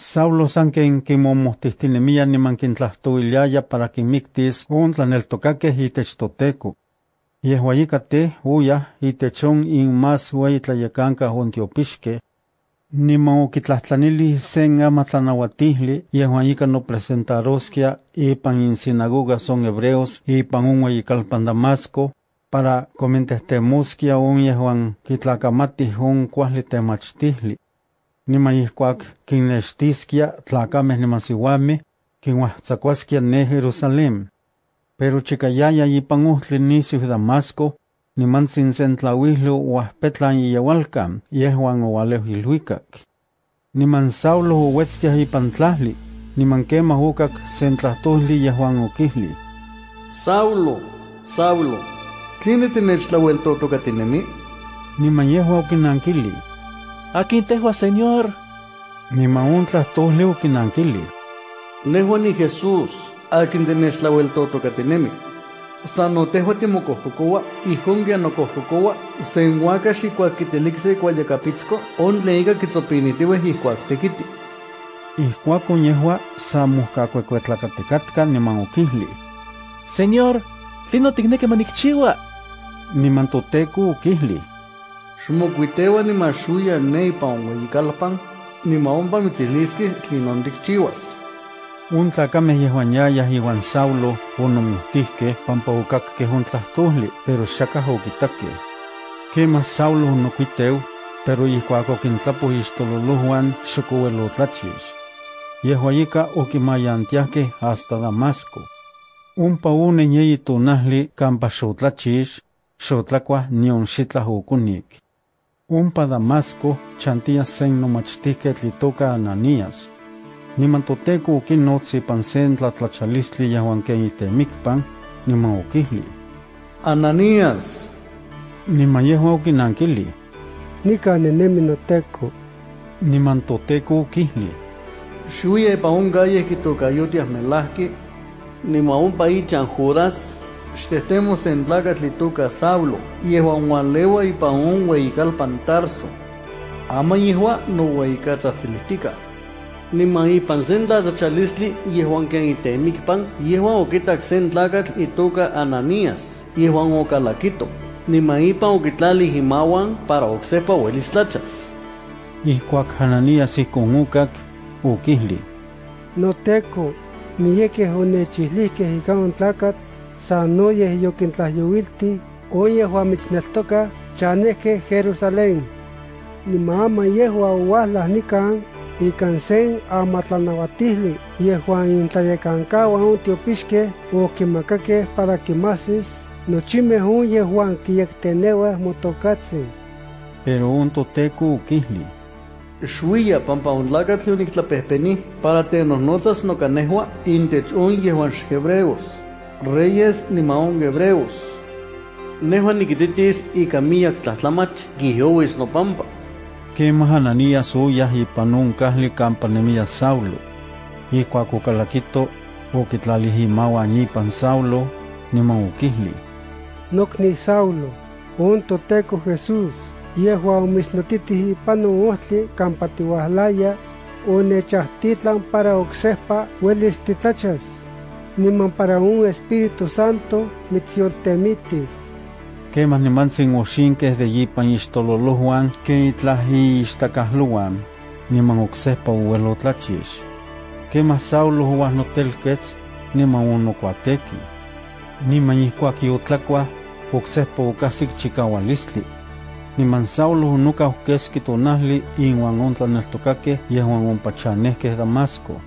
Saulo sanken kimomohtihtinemia niman kintlahtoiliaya para kinmiktis on tlaneltokakeh itech toteco. Yehua yika te uya itechon in mas ueyi tlayekanka on tiopixke, niman okitlahtlanili sen amatlanauatihli yehuan ika nopresentaroskia ipan in sinagogas son hebreos ipan un ueyikalpan Damasco, para komentehtemoskia on yehuan kitlakamatih on kuahli temachtihli niman ihkuak kinnextiskia tlakameh niman siuameh, kinhuajtzakuaskia ne Jerusalén. Pero chikayaya ipan ohtli nisiu Damasco, nimantsin sentlauihlo uahpetlan iyeualkan, yehuan owaleu ilhuikak. Niman Saulo uwetztiah ipan tlahli, niman kemah ukak sentlahtohli yehuan okihli. Saulo, Saulo, ¿tline tinechtlaueltotokatinemi? Niman yehua okinankili. ¿Akin tehua, Señor? Niman un tlahtolli okinankili. Nehua ni Jesús, akin tinechtlaueltotokatinemi. San no tehua timokohkokoua, ihkon ya nokohkokoua, sen uaka xikuakitelikse kuayakapitzko, on leika kitzopinitiweh ihkuak tekiti. Ihkuakon yehua sa mohkakuekuetlakatikatka niman okihli. Señor, tlino tikneki manikchiua? Niman toteco okihli. Xmokuiteua nimaxuya ne ipan ueyikalpan, nima ompa mitziliskeh tlinon tikchiuas. Un tlakameh yehuan yayah iuan Saulo onomohtihkeh pampa tlahtolli, pero xakah okitakeh. Kemah Saulo pero hasta Damasco. Ompa onen yeyi tonahli xotlakuah nion. Ompa Damasco chantia sen nomachtihketl itoka Ananías. Niman toteco okinotz ipan sen tlatlachalistli yehuan ken itemikpan, niman okihli. Ananías, Niman yehua okinankili. Nika nenemi noteco. Niman toteco okihli. xuya ipan on calle kitokayotiah melahki, nima ompa ichan Judas, xtehtemos sen tlakatl itoka Saulo, yehuan ualeua ipan on ueyikalpan Tarso. Ama yehua no ueyikatzahtzilitika. Niman ipan sen tlatlachalistli yehuan ken itemikpan, yehuan okitak sen tlakatl itoka Ananías, yehuan okalakito. Niman ipan okitlalih imauan para oksepa uelis tlachas. Ihkuak Hananías ihkon okak, okihli. Noteco, miyekeh onechihlihkeh ika on tlakatl, sanoyeh yokintlahyoilti, on yehua mitzneltoka, chanehkeh Jerusalén. Nima ama yehua owahlah nikan, ikan sen amatlanauatihli, yehuan intlayekankauan on tiopixkeh okimakakeh para kimasis, nochimeh on yehuan kiyekteneuah motokatzin. Pero on toteco okihli. Xuya pampa on tlakatl oniktlapehpeni para tenohnotzas nokanehua intech on yehuan hebreos, reyes nima on hebreos. Nehua nikititis ika miyak tlahtlamach kiyowis nopampa. Kemah Ananías oyah ipan on kahli kampa nemia Saulo. Ihkuak okalakito, okitlalih imauan ipan Saulo, niman okihli. Nokni Saulo, on toteco Jesús, yehua omisnotitih ipan on ohtli kampa tiwahlaya, onechahtitlan para oksehpa uelis titlachas, niman para un Espíritu Santo mitzyoltemitis. Kemah nimantsin oxinkeh de yipan ixtololohuan ken itlah iixtakahluan, niman oksehpa ouel otlachix. Kemah Saulo oahnotelketz, niman onokuateki. Niman ihkuak yotlakuah, oksehpa okahsik chikaualistli. Niman Saulo onokah keski tonahli inuan on tlaneltokakeh yehuan ompa chanehkeh Damasco.